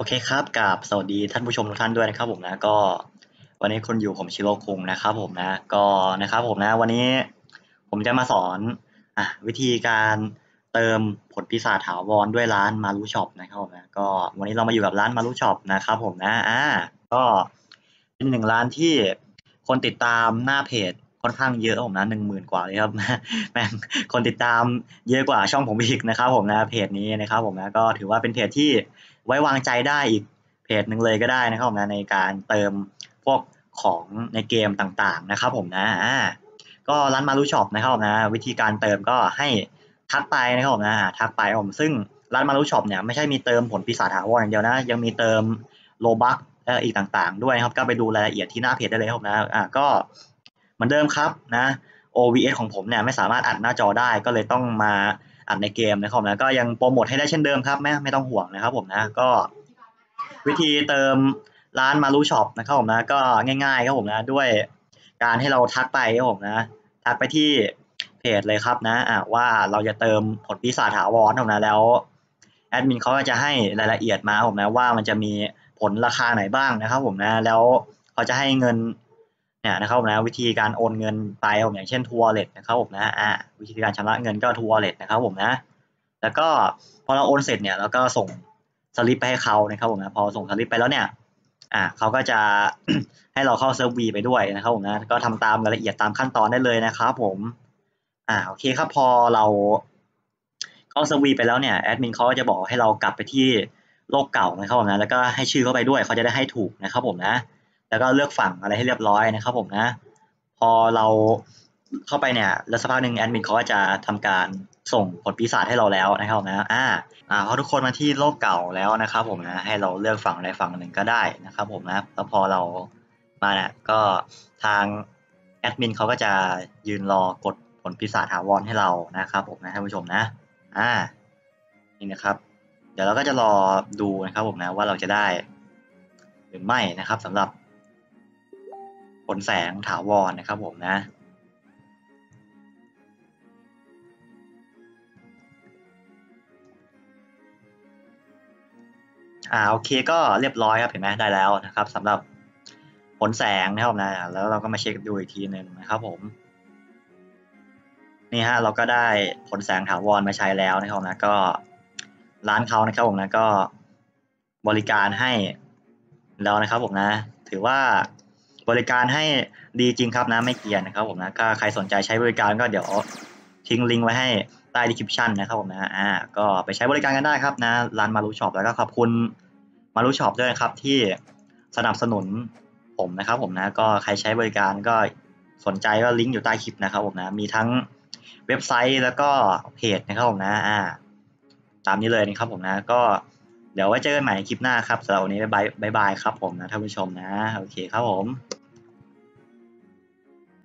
โอเคครับกับสวัสดีท่านผู้ชมทุกท่านด้วยนะครับผมนะก็ วันนี้คุณอยู่ผมชิโร่คุงนะครับผมนะก็นะครับผมนะวันนี้ผมจะมาสอนอะวิธีการเติมผลปีศาจถาวรด้วยร้านมารุช็อปนะครับผมนะก็วันนี้เรามาอยู่กับร้านมารุช็อปนะครับผมนะอ่าก็เป็นหนึ่งร้านที่คนติดตามหน้าเพจ ค่อนข้างเยอะผมนะหนึ่งหมื่นกว่าเลยครับแม่งคนติดตามเยอะกว่าช่องผมอีกนะครับ ผมนะเพจนี้นะครับผมนะก็ถือว่าเป็นเพจที่ไว้วางใจได้อีกเพจหนึ่งเลยก็ได้นะครับผมนะในการเติมพวกของในเกมต่างๆนะครับ ผมนะก็ร้านมารุช็อปนะครับผมนะ วิธีการเติมก็ให้ทักไปนะครับผมนะทักไปผมซึ่งร้านมารุช็อปเนี่ยไม่ใช่มีเติมผลปีศาจถาวรอย่างเดียวนะ ยังมีเติม Robux และอีกต่างๆ ด้วยครับก็ไปดูรายละเอียดที่หน้าเพจได้เลยครับนะอ่าก็ มือนเดิมครับนะ OVS ของผมเนี่ยไม่สามารถอัดหน้าจอได้ก็เลยต้องมาอัดในเกมนะครับนะก็ยังโปรโมทให้ได้เช่นเดิมครับไม่ไม่ต้องห่วงนะครับผมนะก็วิธีเติมร้านมารูช็อปนะครับผมนะก็ง่ายๆครับผมนะด้วยการให้เราทักไปครับผมนะ ทักไปที่เพจเลยครับนะอ่าว่าเราจะเติมผลปีศาจถาวรครับนะแล้วแอดมินเขาก็จะให้รายละเอียดมาผมนะว่ามันจะมีผลราคาไหนบ้างนะครับผมนะแล้วเขาจะให้เงิน เนี่ยนะครับผมนะวิธีการโอนเงินไปผมอย่างเช่น TrueWallet นะครับผมนะอ่าวิธีการชำระเงินก็ TrueWallet นะครับผมนะแล้วก็พอเราโอนเสร็จเนี่ยเราก็ส่งสลิปไปให้เขานะครับผมนะพอส่งสลิปไปแล้วเนี่ยอ่าเขาก็จะให้เราเข้าเซิร์ฟ V ไปด้วยนะครับผมนะก็ทำตามรายละเอียดตามขั้นตอนได้เลยนะครับผมอ่าโอเคครับพอเราเข้าเซิร์ฟ V ไปแล้วเนี่ยแอดมินเขาจะบอกให้เรากลับไปที่โลกเก่านะครับผมนะแล้วก็ให้ชื่อเข้าไปด้วยเขาจะได้ให้ถูกนะครับผมนะ แล้วก็เลือกฝั่งอะไรให้เรียบร้อยนะครับผมนะ พอเราเข้าไปเนี่ย แล้วสักพักหนึ่งแอดมินเขาก็จะทำการส่งผลปีศาจให้เราแล้วนะครับนะอ่าอ่าพอทุกคนมาที่โลกเก่าแล้วนะครับผมนะ ให้เราเลือกฝั่งใดฝั่งหนึ่งก็ได้นะครับผมนะ แล้วพอเรามาเนี่ยก็ทางแอดมินเขาก็จะยืนรอกดผลปีศาจถาวรให้เรานะครับผมนะท่านผู้ชมนะ อ่า นี่นะครับ เดี๋ยวเราก็จะรอดูนะครับผมนะว่าเราจะได้ หรือไม่นะครับสำหรับ ลแสงถาวรนะครับผมนะ อ่าโอเคก็เรียบร้อยครับเห็นไหมได้แล้วนะครับสำหรับผลแสงนะครับนะแล้วเราก็มาเช็คดูอีกทีหนึ่งนะครับผมนี่ฮะเราก็ได้ผลแสงถาวรมาใช้แล้วนะครับนะก็ร้านเขานะครับผมนะก็บริการให้แล้วนะครับผมนะ ถือว่า บริการให้ดีจริงครับนะไม่เกรียนนะครับผมนะก็ใครสนใจใช้บริการก็เดี๋ยวทิ้งลิงก์ไว้ให้ใต้ description นะครับผมนะอ่าก็ไปใช้บริการกันได้ครับนะร้านมารุช็อปแล้วก็ขอบคุณมารุช็อปด้วยครับที่สนับสนุนผมนะครับผมนะก็ใครใช้บริการก็สนใจก็ลิงก์อยู่ใต้คลิปนะครับผมนะมีทั้งเว็บไซต์แล้วก็เพจนะครับผมนะอ่าตามนี้เลยนะครับผมนะก็เดี๋ยวไว้เจอกันใหม่คลิปหน้าครับสำหรับวันนี้บ๊ายบายบายครับผมนะท่านผู้ชมนะ โอเคครับผม